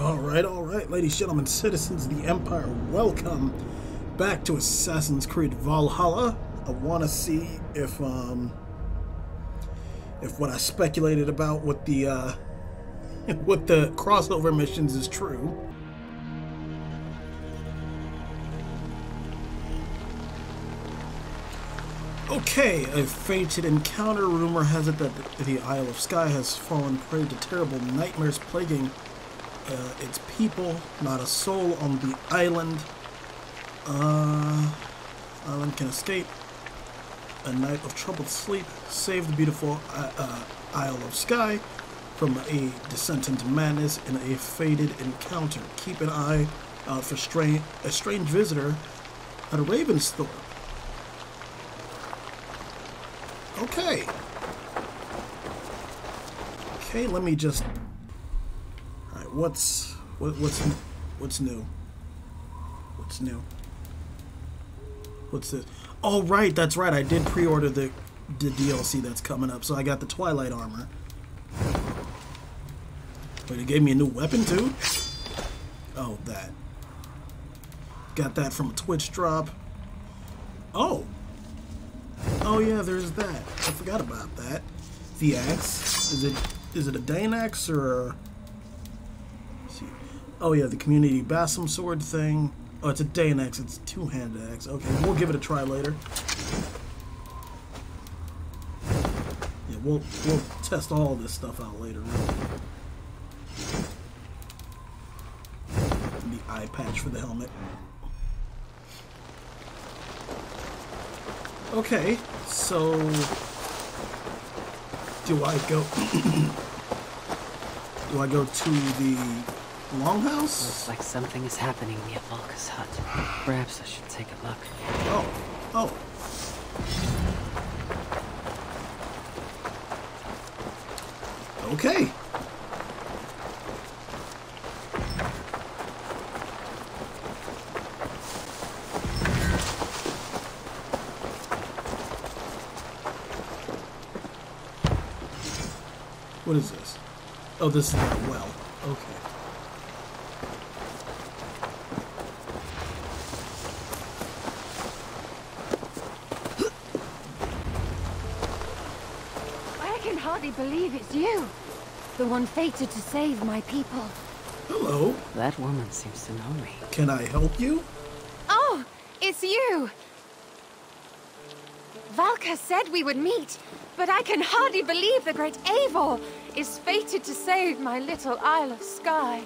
All right, all right, ladies, gentlemen, citizens of the Empire, welcome back to Assassin's Creed Valhalla. I want to see if um if what I speculated about with the uh with the crossover missions is true. Okay, a fated encounter. Rumor has it that the Isle of Skye has fallen prey to terrible nightmares plaguing uh, its people. Not a soul on the island. Uh, island can escape. A night of troubled sleep. Save the beautiful uh, uh, Isle of Skye from a descent into madness in a fated encounter. Keep an eye out for strange, a strange visitor at a Ravensthorpe. Okay. Okay, let me just. What's what, what's what's new? What's new? What's this? Oh, right, that's right. I did pre-order the the DLC that's coming up, so I got the Twilight armor. Wait, it gave me a new weapon too. Oh, that. Got that from a Twitch drop. Oh. Oh yeah, there's that. I forgot about that. The axe. Is it is it a Dane axe or a. Oh yeah, the community Basim sword thing. Oh, it's a Dane axe. It's two-handed axe. Okay, we'll give it a try later. Yeah, we'll we'll test all this stuff out later. The eye patch for the helmet. Okay, so do I go? do I go to the longhouse? Looks like something is happening near Valka's hut. Perhaps I should take a look. Oh, oh. Okay. What is this? Oh, this is that well. Okay. I can hardly believe it's you. The one fated to save my people. Hello. That woman seems to know me. Can I help you? Oh, it's you! Valka said we would meet, but I can hardly believe the great Eivor is fated to save my little Isle of Skye.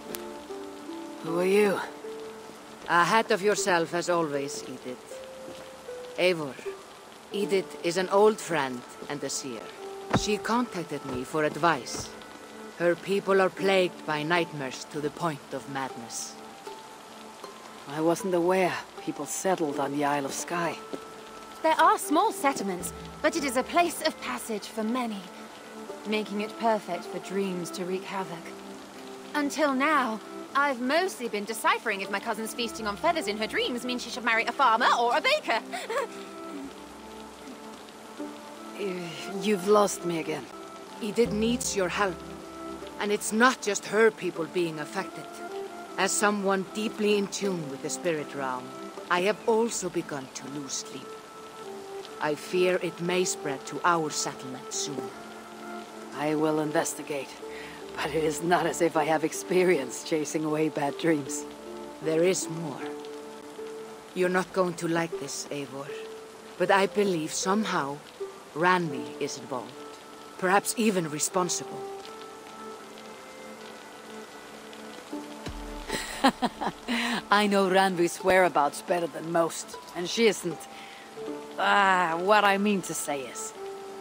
Who are you? Ahead of yourself as always, Edith. Eivor. Edith is an old friend and a seer. She contacted me for advice. Her people are plagued by nightmares to the point of madness. I wasn't aware people settled on the Isle of Skye. There are small settlements, but it is a place of passage for many, making it perfect for dreams to wreak havoc. Until now, I've mostly been deciphering if my cousin's feasting on feathers in her dreams means she should marry a farmer or a baker. You- You've lost me again. Edith needs your help. And it's not just her people being affected. As someone deeply in tune with the spirit realm, I have also begun to lose sleep. I fear it may spread to our settlement soon. I will investigate. But it is not as if I have experience chasing away bad dreams. There is more. You're not going to like this, Eivor. But I believe somehow Randvi is involved. Perhaps even responsible. I know Randvi's whereabouts better than most, and she isn't. Ah, what I mean to say is,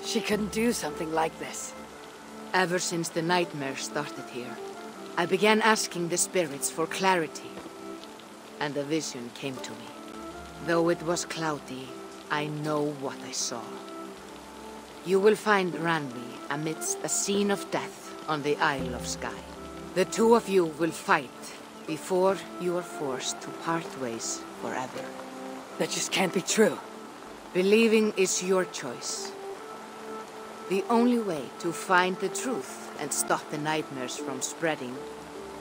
she couldn't do something like this. Ever since the nightmare started here, I began asking the spirits for clarity. And a vision came to me. Though it was cloudy, I know what I saw. You will find Randvi amidst a scene of death on the Isle of Skye. The two of you will fight before you are forced to part ways forever. That just can't be true. Believing is your choice. The only way to find the truth and stop the nightmares from spreading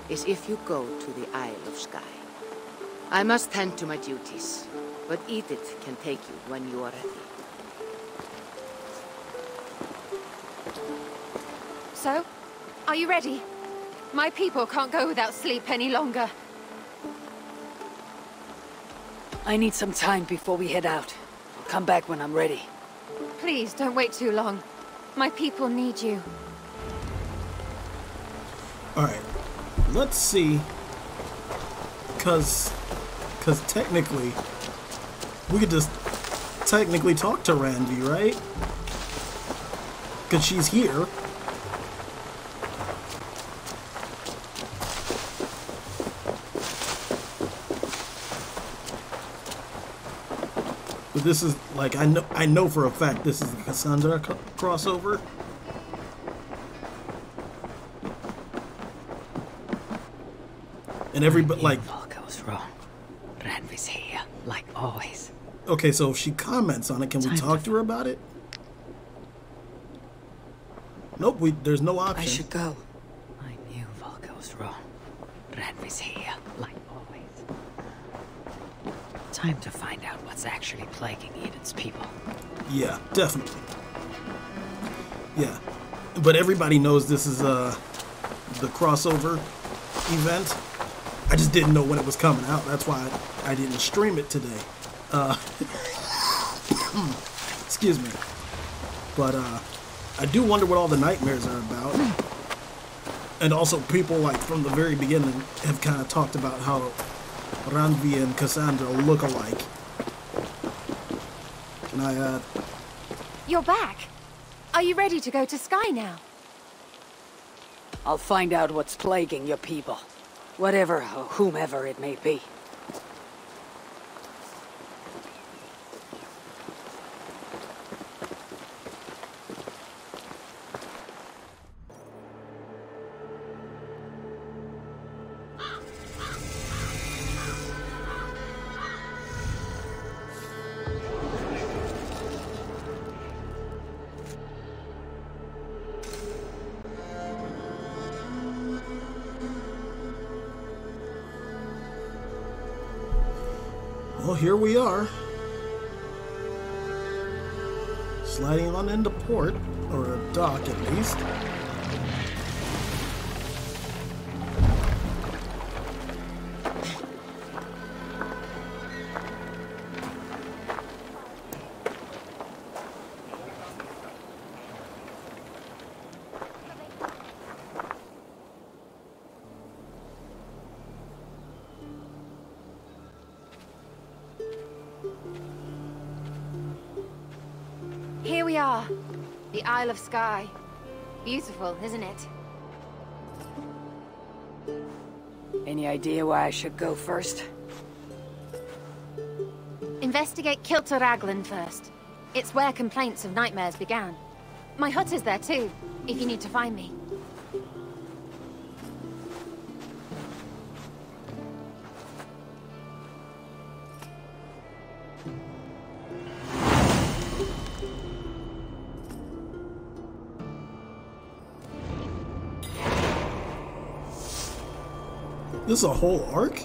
is if you go to the Isle of Skye. I must tend to my duties, but Edith can take you when you are ready. So, are you ready? My people can't go without sleep any longer. I need some time before we head out. I'll come back when I'm ready. Please don't wait too long. My people need you. Alright. Let's see. Cause cause technically we could just technically talk to Randvi, right? Cause she's here. But this is like I know I know for a fact this is the Kassandra co- crossover. And everybody like all goes wrong. Randvi's here, like always. okay, so if she comments on it, can we Time to talk to her about it? Nope, we there's no option. I should go. I knew Valka was wrong. Randvi's here, like. Time to find out what's actually plaguing Eden's people. Yeah, definitely. Yeah. But everybody knows this is uh the crossover event. I just didn't know when it was coming out. That's why I, didn't stream it today. Uh excuse me. But uh I do wonder what all the nightmares are about. And also people like from the very beginning have kind of talked about how Randvi and Kassandra look alike. Can I uh You're back. Are you ready to go to Skye now? I'll find out what's plaguing your people. Whatever or whomever it may be. The Isle of Skye. Beautiful, isn't it? Any idea why I should go first? Investigate Cill Targlain first. It's where complaints of nightmares began. My hut is there too, if you need to find me. A whole arc?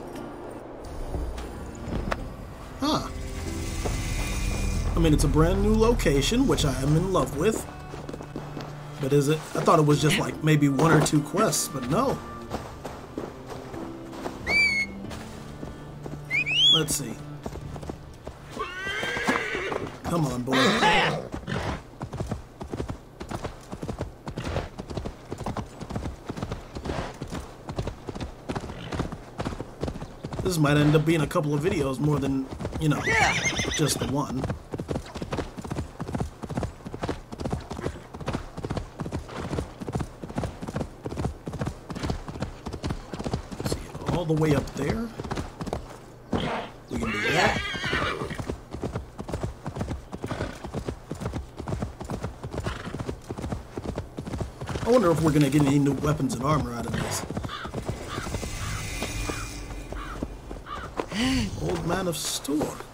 Huh. I mean, it's a brand new location, which I am in love with. But is it? I thought it was just like maybe one or two quests, but no. This might end up being a couple of videos more than, you know, just the one. See, all the way up there. We can do that. I wonder if we're gonna get any new weapons and armor out of this. Old man of store.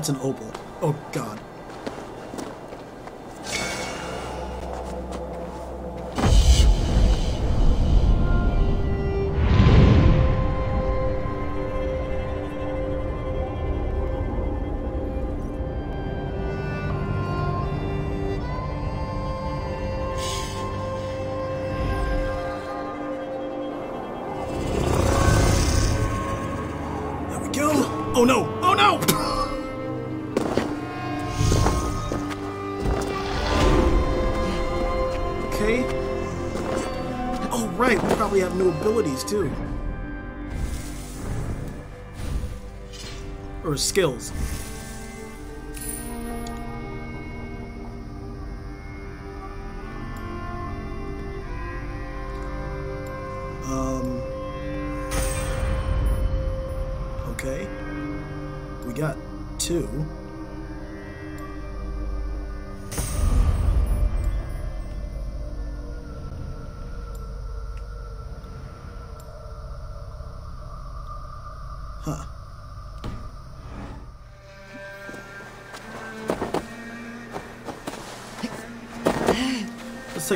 That's an opal. Oh, God. There we go. Oh, no. Oh, no. right. We probably have new abilities, too. Or skills. Um. Okay. We got two.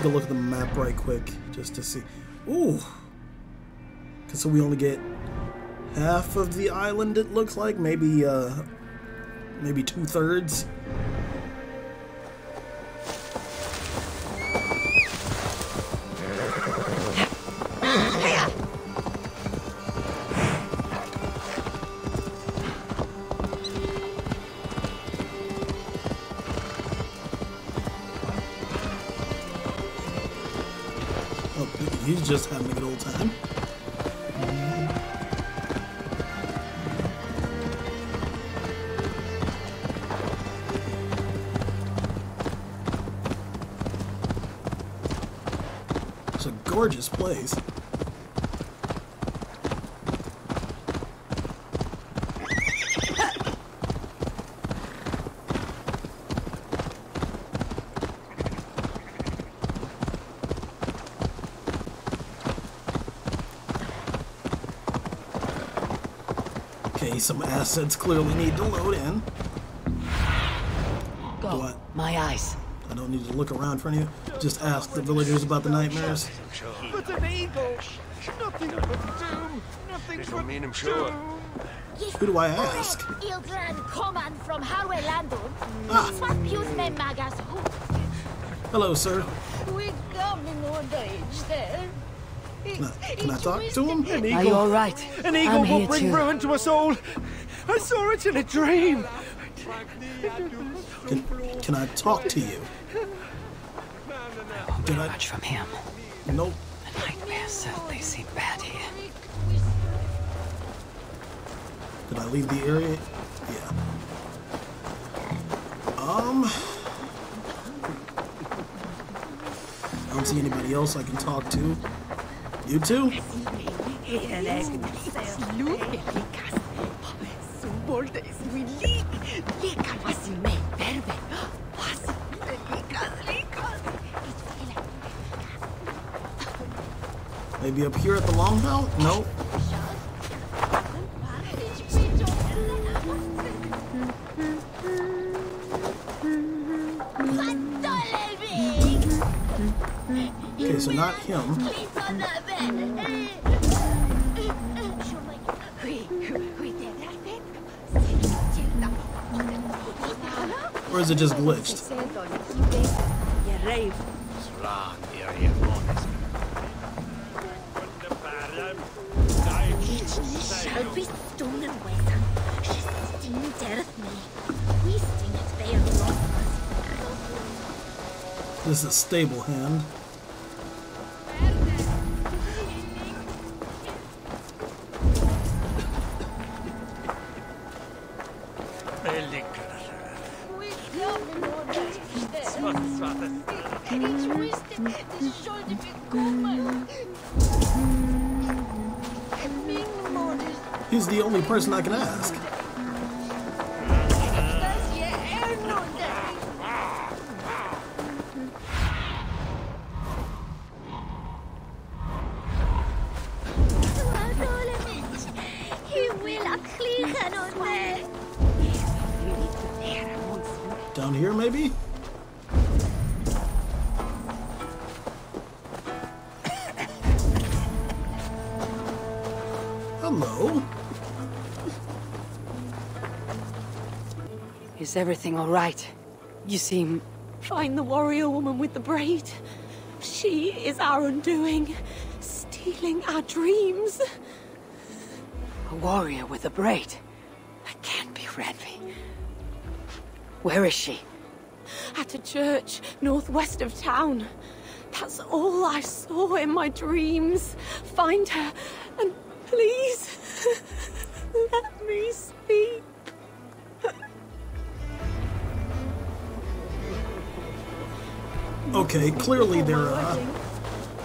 Take a look at the map right quick, just to see. Ooh. 'Cause so we only get half of the island it looks like maybe uh maybe two-thirds oh just having a good old time It's a gorgeous place. Some assets clearly need to load in. Go. What? My eyes. I don't need to look around for any. Just ask the villagers about the nightmares. But an eagle! Nothing but doom! Nothing This but will mean I'm sure. doom! Who do I ask? Ildran command from Harwe Lando. Ah. Swap use me magas hoop. Hello, sir. We come in old age there. Can I, can I talk to him? An Are you eagle! all right? An eagle I'm will here bring too. ruin to us all! I saw it in a dream! Can, can I talk to you? Did I? Much from him. Nope. The nightmares certainly seem bad here. Did I leave the area? Yeah. Um. I don't see anybody else I can talk to. You too. Maybe up here at the longhouse? Nope. Okay, so not him. Is it just glitched? This is a stable hand. Hello. Is everything all right? You seem... Find the warrior woman with the braid. She is our undoing, stealing our dreams. A warrior with a braid. That can't be Randvi. Where is she? At a church northwest of town. That's all I saw in my dreams. Find her, and please, Okay, clearly they're uh,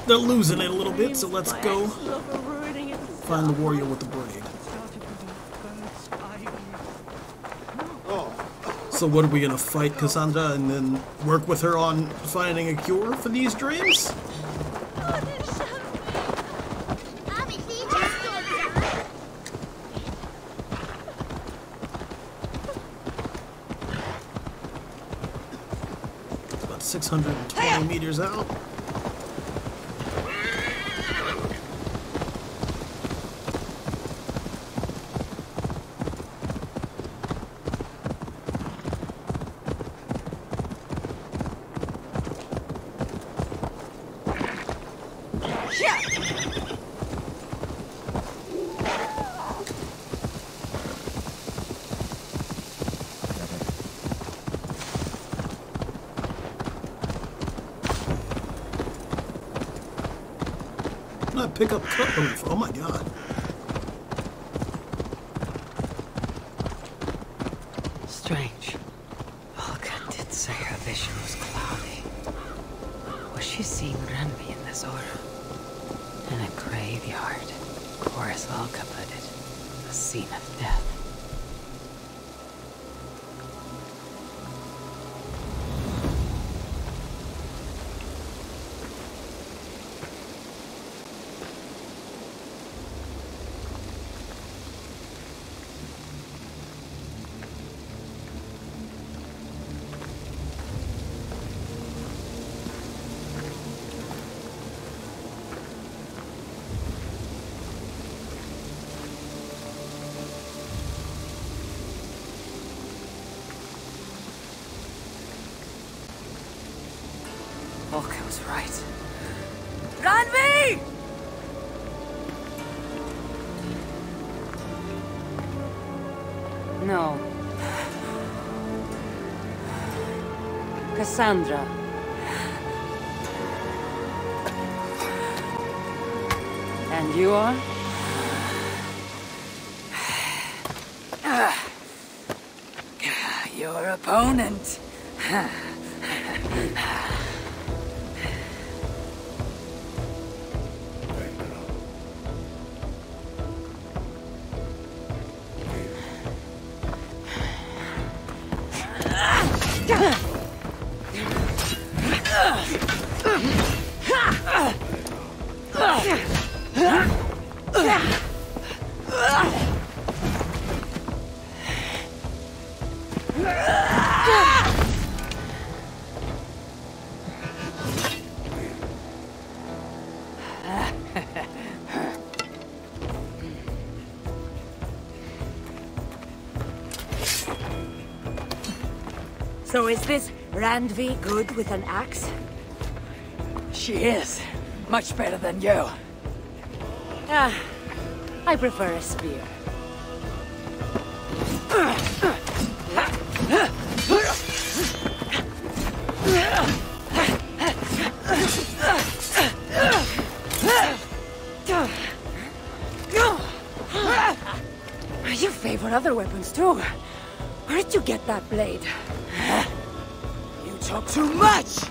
they're losing it a little bit, so let's go find the warrior with the braid. So what are we gonna fight Kassandra and then work with her on finding a cure for these dreams? About 620 meters out. Not pick up cut roof. Oh my god. Kassandra. And you are? Your opponent. is this Randvi good with an axe? She is. Much better than you. Ah, I prefer a spear. You favor other weapons too. Where did you get that blade? Too much!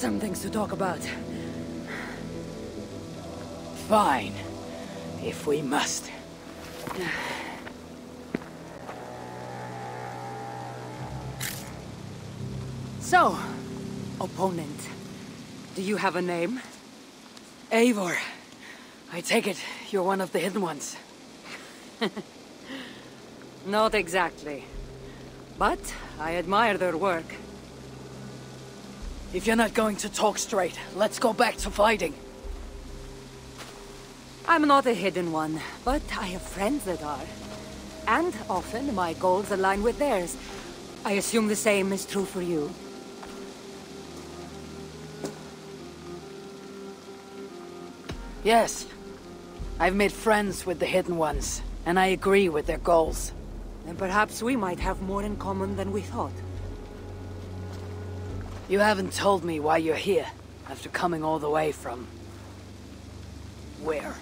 Some things to talk about. Fine. If we must. So, opponent, do you have a name? Eivor. I take it you're one of the hidden ones. Not exactly. But I admire their work. If you're not going to talk straight, let's go back to fighting. I'm not a hidden one, but I have friends that are. And often my goals align with theirs. I assume the same is true for you. Yes. I've made friends with the hidden ones, and I agree with their goals. Then perhaps we might have more in common than we thought. You haven't told me why you're here, after coming all the way from... where?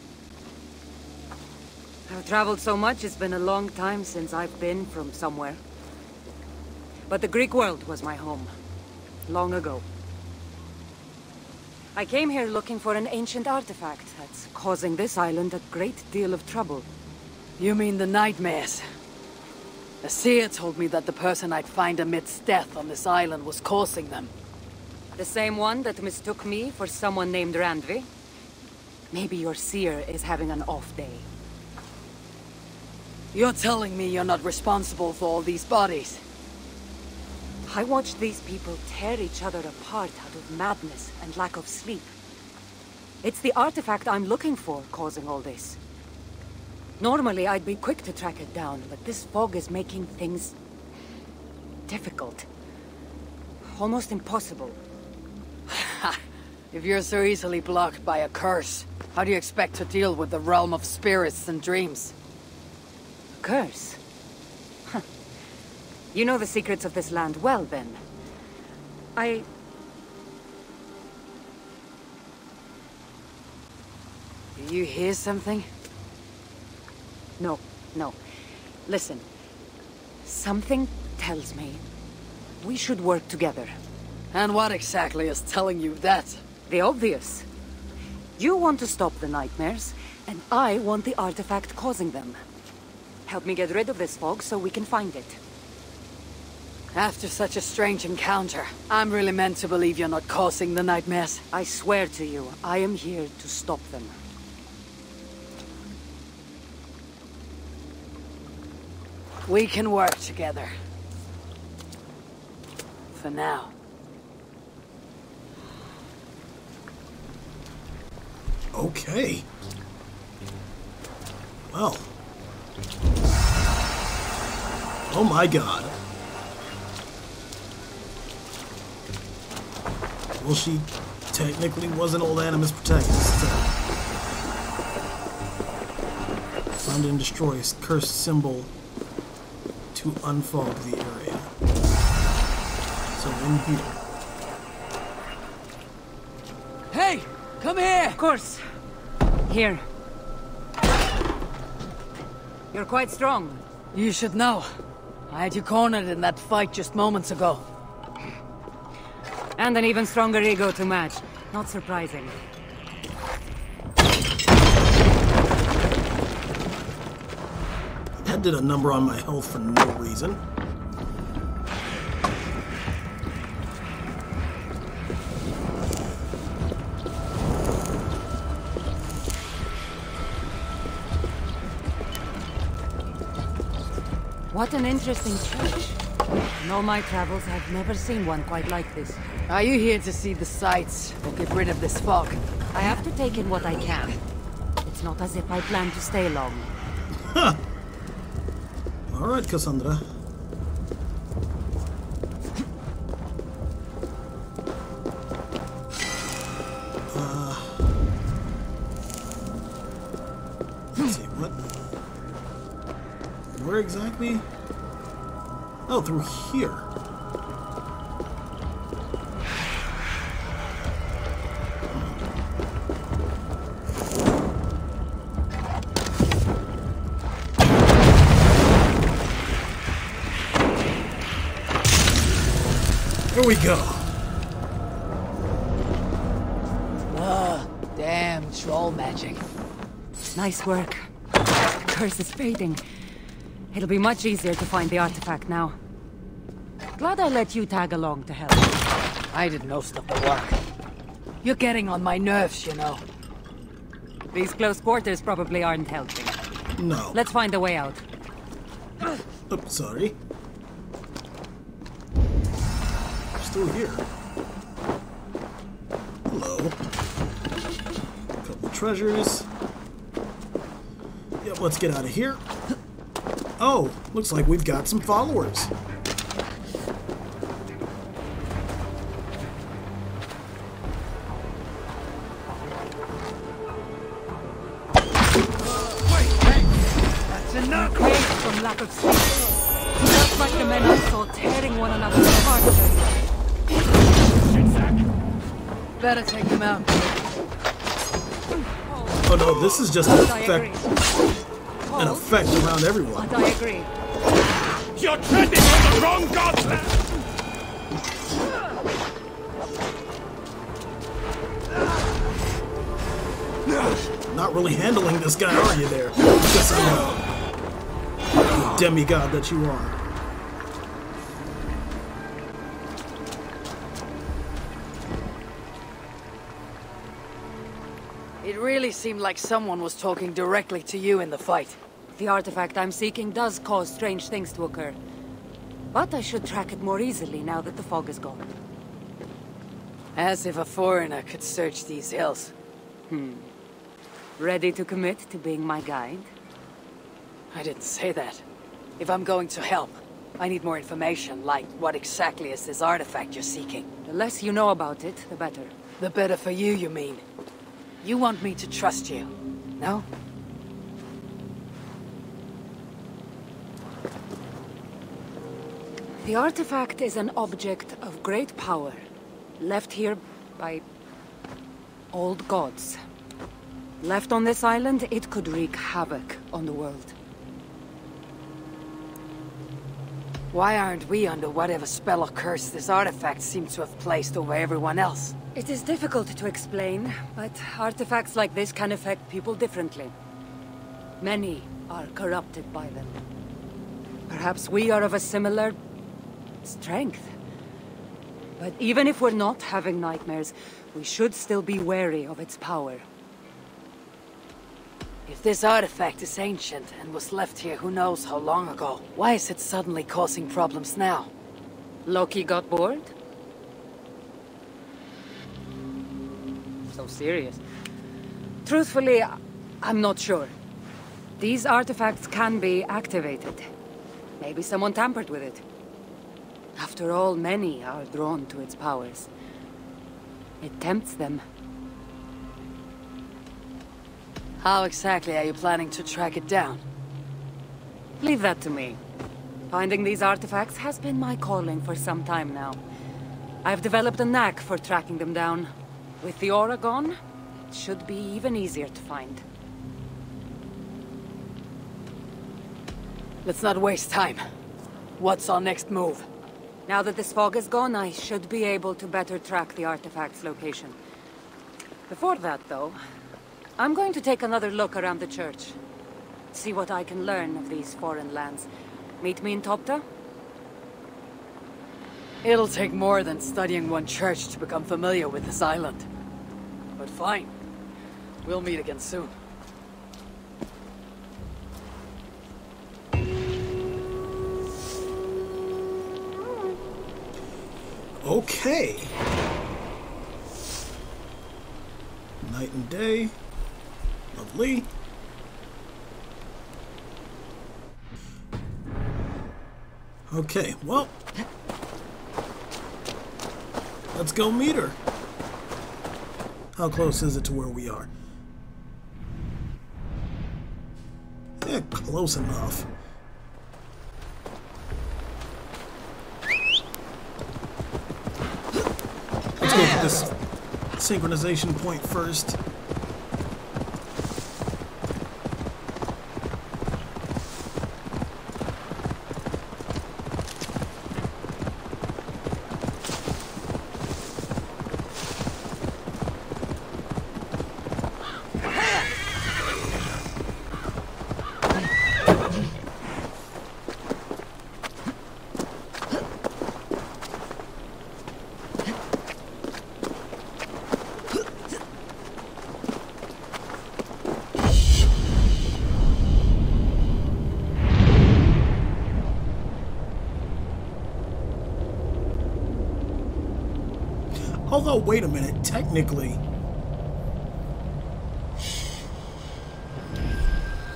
I've traveled so much, it's been a long time since I've been from somewhere. But the Greek world was my home. Long ago. I came here looking for an ancient artifact that's causing this island a great deal of trouble. You mean the nightmares? Asir told me that the person I'd find amidst death on this island was causing them. The same one that mistook me for someone named Randvi? Maybe your seer is having an off day. You're telling me you're not responsible for all these bodies? I watched these people tear each other apart out of madness and lack of sleep. It's the artifact I'm looking for causing all this. Normally, I'd be quick to track it down, but this fog is making things... difficult. Almost impossible. if you're so easily blocked by a curse, how do you expect to deal with the realm of spirits and dreams? A curse? You know the secrets of this land well, then. I... Do you hear something? No, no. Listen. Something tells me we should work together. And what exactly is telling you that? The obvious. You want to stop the nightmares, and I want the artifact causing them. Help me get rid of this fog so we can find it. After such a strange encounter, I'm really meant to believe you're not causing the nightmares. I swear to you, I am here to stop them. We can work together. For now. Okay. Well. Oh my god. Well, she technically wasn't old Animus protagonist. Uh, so. Find and destroy cursed symbol to unfog the area. So in here. Hey! Come here! Of course. Here. You're quite strong. You should know. I had you cornered in that fight just moments ago. And an even stronger ego to match. Not surprising. That did a number on my health for no reason. What an interesting church. In all my travels, I've never seen one quite like this. Are you here to see the sights or get rid of this fog? I have to take in what I can. It's not as if I plan to stay long. Alright, Kassandra. Uh, let's see, what? Where exactly? Oh, through here. we go. Whoa, damn troll magic. Nice work. The curse is fading. It'll be much easier to find the artifact now. Glad I let you tag along to help. I did most of the work. You're getting on my nerves, you know. These close quarters probably aren't helping. No. Let's find a way out. Oops, sorry. Still here. Hello. Couple treasures. Yep, let's get out of here. Oh, looks like we've got some followers. Of sleep. Just like the men I saw tearing one another apart. Better take him out. Oh no, this is just an effect, an effect around everyone. I agree. You're treading on the wrong god's land! Not really handling this guy, are you there? Yes, I know. You demigod that you are. Really seemed like someone was talking directly to you in the fight. The artifact I'm seeking does cause strange things to occur. But I should track it more easily now that the fog is gone. As if a foreigner could search these hills. Hmm. Ready to commit to being my guide? I didn't say that. If I'm going to help, I need more information, like what exactly is this artifact you're seeking? The less you know about it, the better. The better for you, you mean? You want me to trust you, no? The artifact is an object of great power, left here by old gods. Left on this island, it could wreak havoc on the world. Why aren't we under whatever spell or curse this artifact seems to have placed over everyone else? It is difficult to explain, but artifacts like this can affect people differently. Many are corrupted by them. Perhaps we are of a similar strength. But even if we're not having nightmares, we should still be wary of its power. If this artifact is ancient and was left here who knows how long ago, why is it suddenly causing problems now? Loki got bored? So serious. Truthfully, I'm not sure. These artifacts can be activated. Maybe someone tampered with it. After all, many are drawn to its powers. It tempts them. How exactly are you planning to track it down? Leave that to me. Finding these artifacts has been my calling for some time now. I've developed a knack for tracking them down. With the aura gone, it should be even easier to find. Let's not waste time. What's our next move? Now that this fog is gone, I should be able to better track the artifact's location. Before that, though, I'm going to take another look around the church. See what I can learn of these foreign lands. Meet me in Topta? It'll take more than studying one church to become familiar with this island. But fine. We'll meet again soon. Okay. Night and day. Lovely. Okay, well. Let's go meet her. How close is it to where we are? Yeah, close enough. Let's go to this synchronization point first. Although, wait a minute, technically.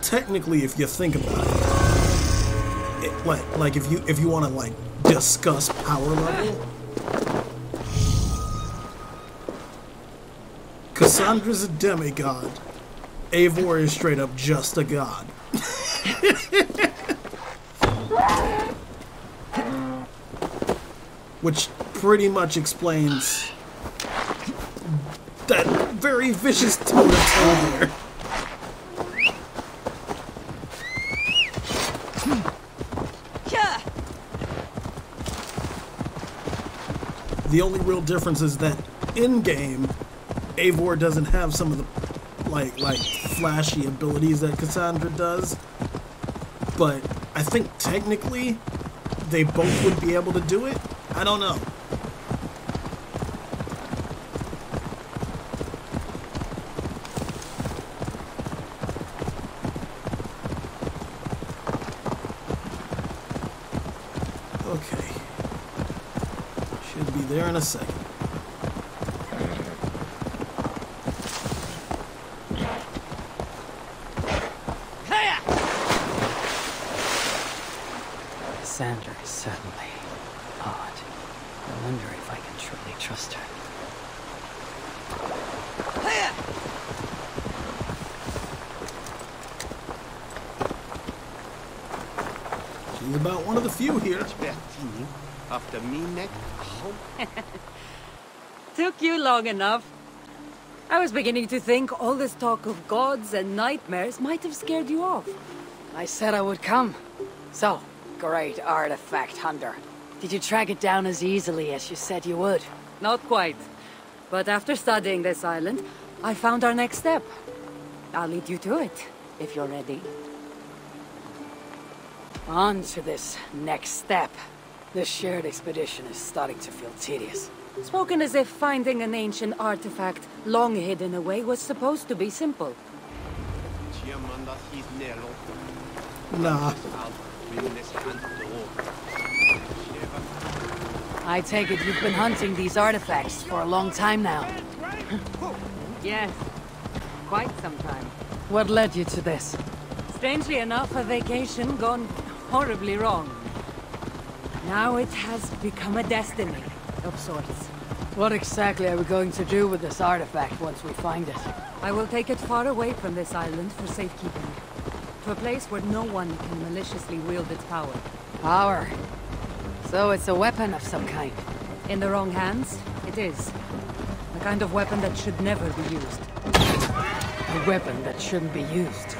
Technically, if you think about it, it like, like if you if you want to like discuss power level, Kassandra's a demigod. Eivor is straight up just a god. Which pretty much explains very vicious tone of there. The only real difference is that in game, Eivor doesn't have some of the like like flashy abilities that Kassandra does. But I think technically they both would be able to do it. I don't know. Okay. Should be there in a second. Kassandra is certainly odd. I wonder if I can truly trust her. She's about one of the few here. After me neck, Took you long enough. I was beginning to think all this talk of gods and nightmares might have scared you off. I said I would come. So, great artifact hunter. Did you track it down as easily as you said you would? Not quite. But after studying this island, I found our next step. I'll lead you to it, if you're ready. On to this next step. This shared expedition is starting to feel tedious. Spoken as if finding an ancient artifact long hidden away was supposed to be simple. Chiamandas Nah. al witness cantor. I take it you've been hunting these artifacts for a long time now. Yes. Quite some time. What led you to this? Strangely enough, a vacation gone horribly wrong. Now it has become a destiny of sorts. What exactly are we going to do with this artifact once we find it? I will take it far away from this island for safekeeping. To a place where no one can maliciously wield its power. Power. So it's a weapon of some kind. In the wrong hands, it is. The kind of weapon that should never be used. A weapon that shouldn't be used.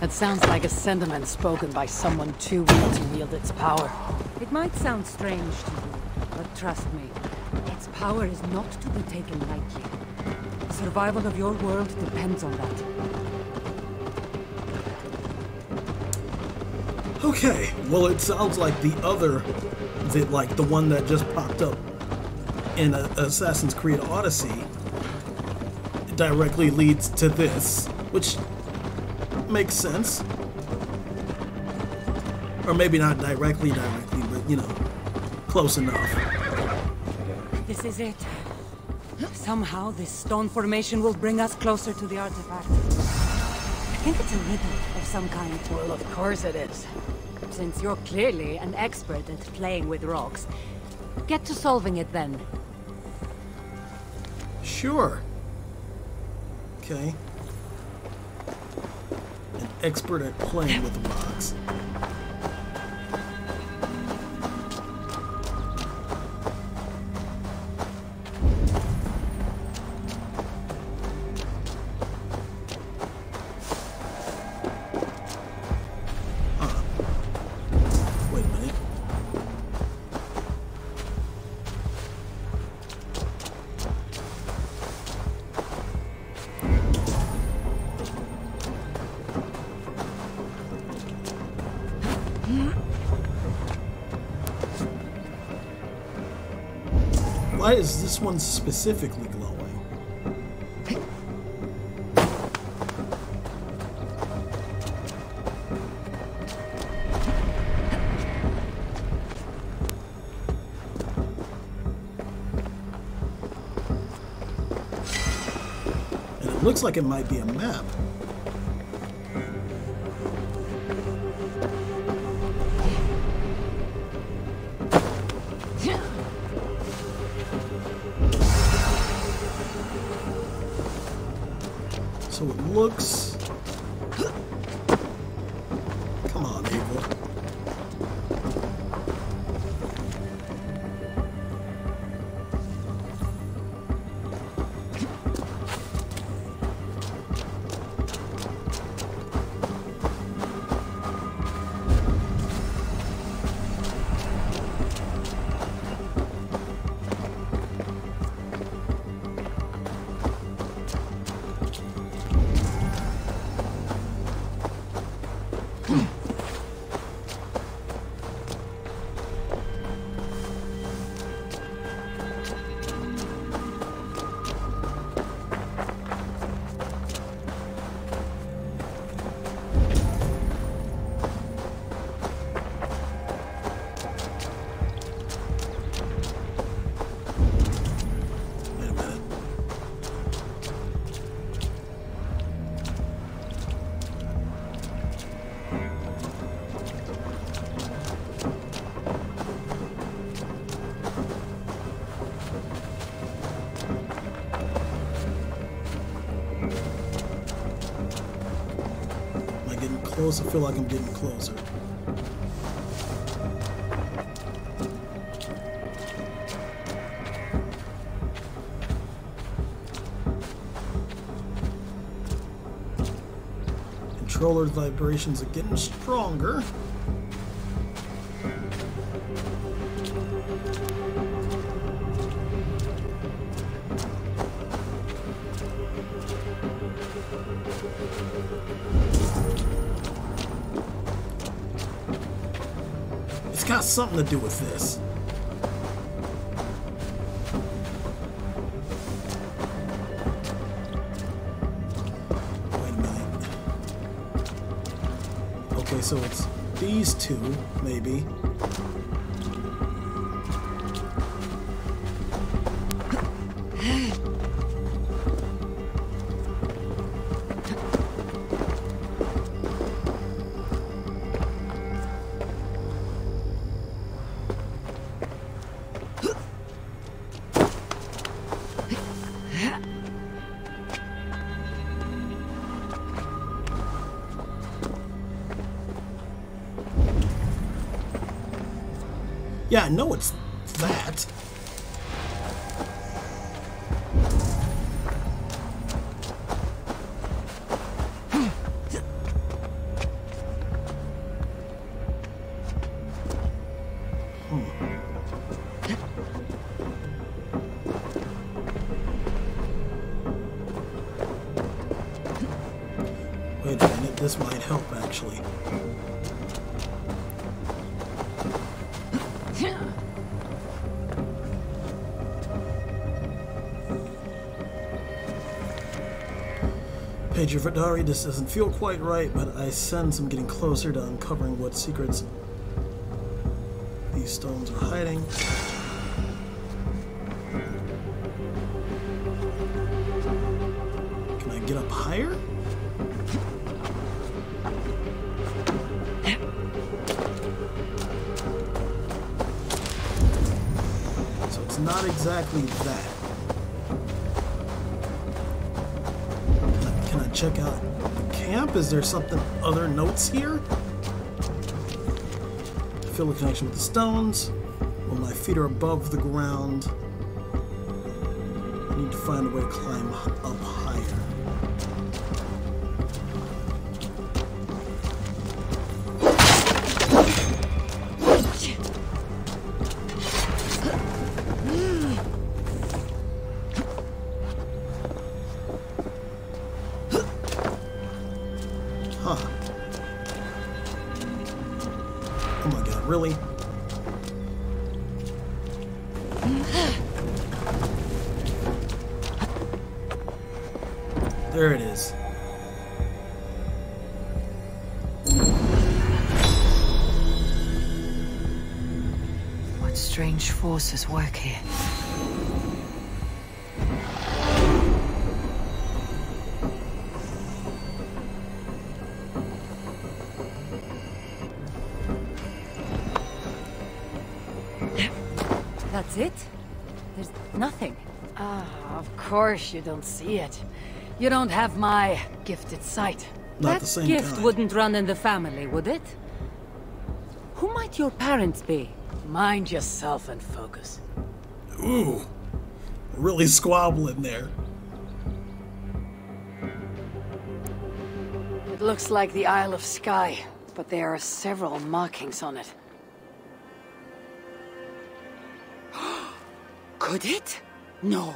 That sounds like a sentiment spoken by someone too weak to wield its power. It might sound strange to you, but trust me, its power is not to be taken lightly. The survival of your world depends on that. Okay, well, it sounds like the other, the, like the one that just popped up in Assassin's Creed Odyssey, directly leads to this, which makes sense. Or maybe not directly, directly, you know, close enough. This is it. Somehow this stone formation will bring us closer to the artifact. I think it's a riddle of some kind. Well, of course it is. Since you're clearly an expert at playing with rocks, get to solving it then. Sure. Okay. An expert at playing with rocks. why is this one specifically glowing? And it looks like it might be a map. Close? I feel like I'm getting closer. Controller's vibrations are getting stronger. Something to do with this. Wait a minute. Okay, so it's these two, maybe. Yeah, I know it's that. Pedro Vidari, this doesn't feel quite right, but I sense I'm getting closer to uncovering what secrets these stones are hiding. Can I get up higher? So it's not exactly Is there something, other notes here? Feel the connection with the stones. When my feet are above the ground, I need to find a way to climb up higher. forces work here. That's it? There's nothing. Ah, of course you don't see it. You don't have my gifted sight. Not that gift kind. wouldn't run in the family, would it? Who might your parents be? Mind yourself and focus. Ooh. Really squabbling there. It looks like the Isle of Skye, but there are several markings on it. Could it? No,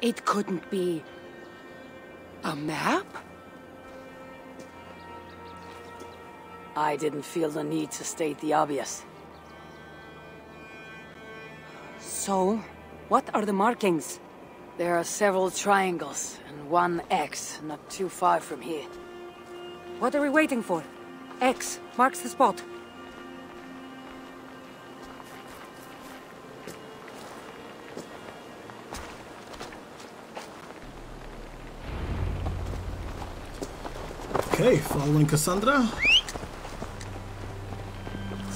it couldn't be. A map? I didn't feel the need to state the obvious. So, what are the markings? There are several triangles and one X not too far from here. What are we waiting for? X marks the spot. Okay, following Kassandra.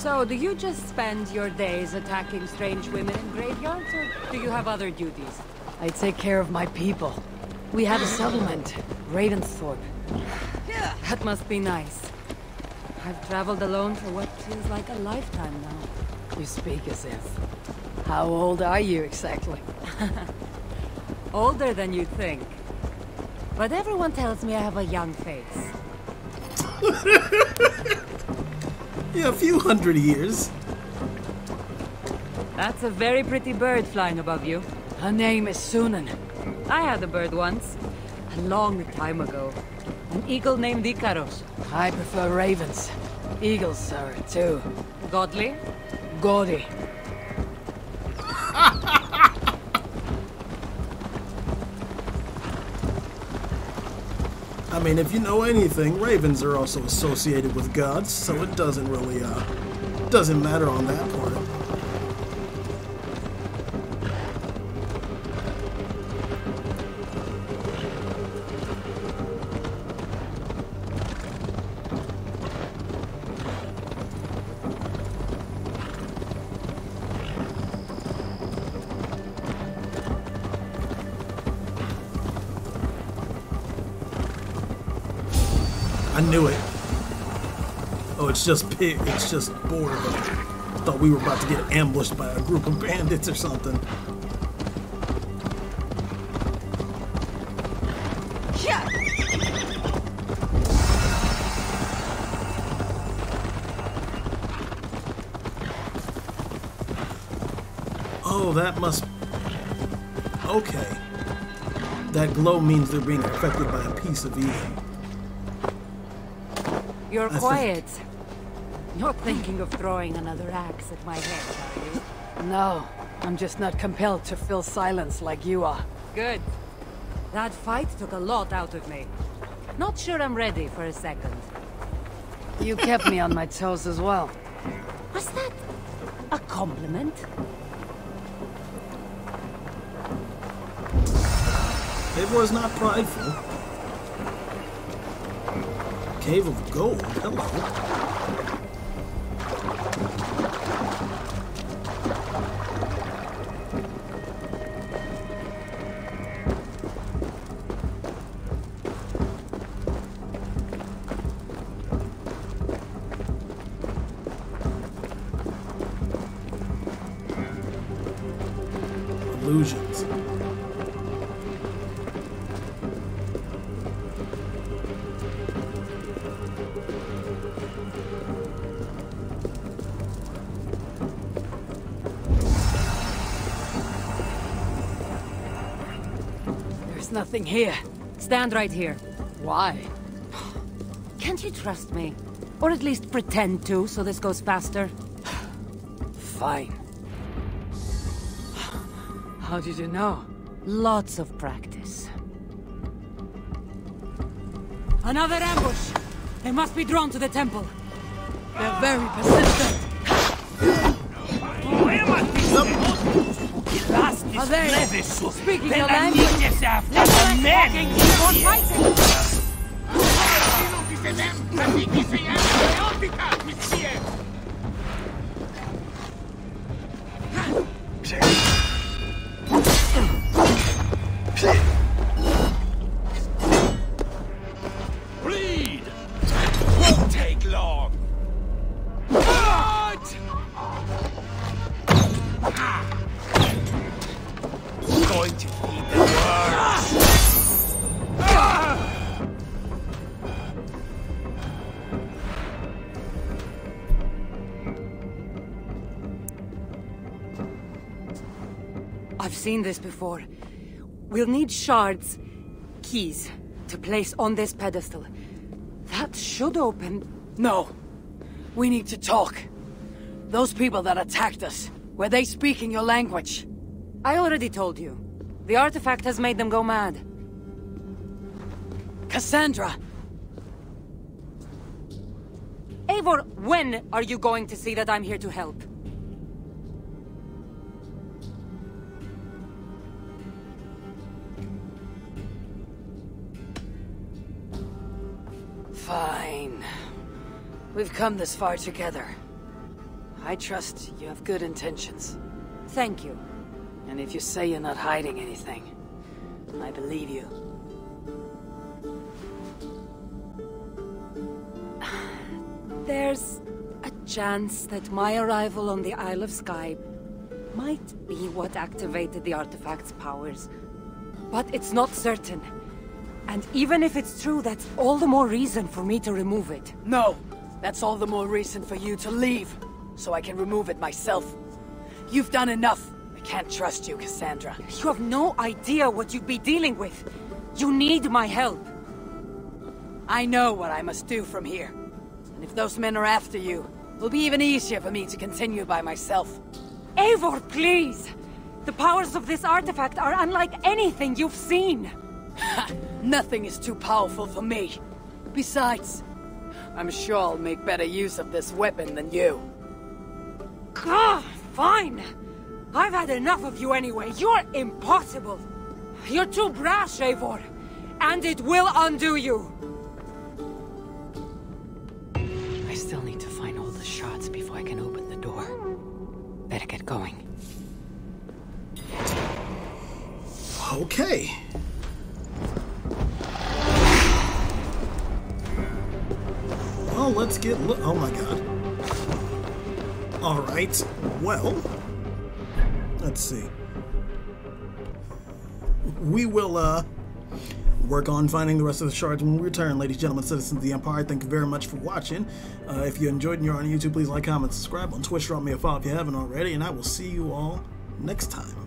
So, do you just spend your days attacking strange women in graveyards, or do you have other duties? I take care of my people. We have a settlement, Ravensthorpe. That must be nice. I've traveled alone for what feels like a lifetime now. You speak as if. How old are you exactly? Older than you'd think. But everyone tells me I have a young face. Yeah, a few hundred years. That's a very pretty bird flying above you. Her name is Sýnin. I had a bird once. A long time ago. An eagle named Ikaros. I prefer ravens. Eagles are too. Godly. Gaudy. I mean, if you know anything, ravens are also associated with gods, so it doesn't really, uh, doesn't matter on that part. It's just pig. It's just bored. Thought we were about to get ambushed by a group of bandits or something. Oh, that must. Okay. That glow means they're being affected by a piece of Eden. You're I think- quiet. Not thinking of throwing another axe at my head, are you? No, I'm just not compelled to fill silence like you are. Good. That fight took a lot out of me. Not sure I'm ready for a second. You kept me on my toes as well. Was that a compliment? It was not prideful. Cave of Gold. Hello. Nothing here. Stand right here. Why? Can't you trust me? Or at least pretend to, so this goes faster? Fine. How did you know? Lots of practice. Another ambush! They must be drawn to the temple. They're very persistent. They speaking your language? going to feed the worms. I've seen this before. We'll need shards, keys, to place on this pedestal. That should open... No. We need to talk. Those people that attacked us, were they speaking your language? I already told you. The artifact has made them go mad. Kassandra! Eivor, when are you going to see that I'm here to help? Fine. We've come this far together. I trust you have good intentions. Thank you. And if you say you're not hiding anything, I believe you. There's a chance that my arrival on the Isle of Skye might be what activated the artifact's powers. But it's not certain. And even if it's true, that's all the more reason for me to remove it. No! That's all the more reason for you to leave, so I can remove it myself. You've done enough. Can't trust you, Kassandra. You have no idea what you'd be dealing with. You need my help. I know what I must do from here. And if those men are after you, it'll be even easier for me to continue by myself. Eivor, please! The powers of this artifact are unlike anything you've seen. Nothing is too powerful for me. Besides, I'm sure I'll make better use of this weapon than you. Ah, fine! I've had enough of you anyway. You're impossible. You're too brash, Eivor. And it will undo you. I still need to find all the shots before I can open the door. Better get going. Okay. Well, let's get. Lo- oh my god. Alright, well. Let's see. We will, uh. Work on finding the rest of the shards when we return, ladies, and gentlemen, citizens of the Empire. Thank you very much for watching. Uh, if you enjoyed and you're on YouTube, please like, comment, subscribe on Twitch, drop me a follow if you haven't already, and I will see you all next time.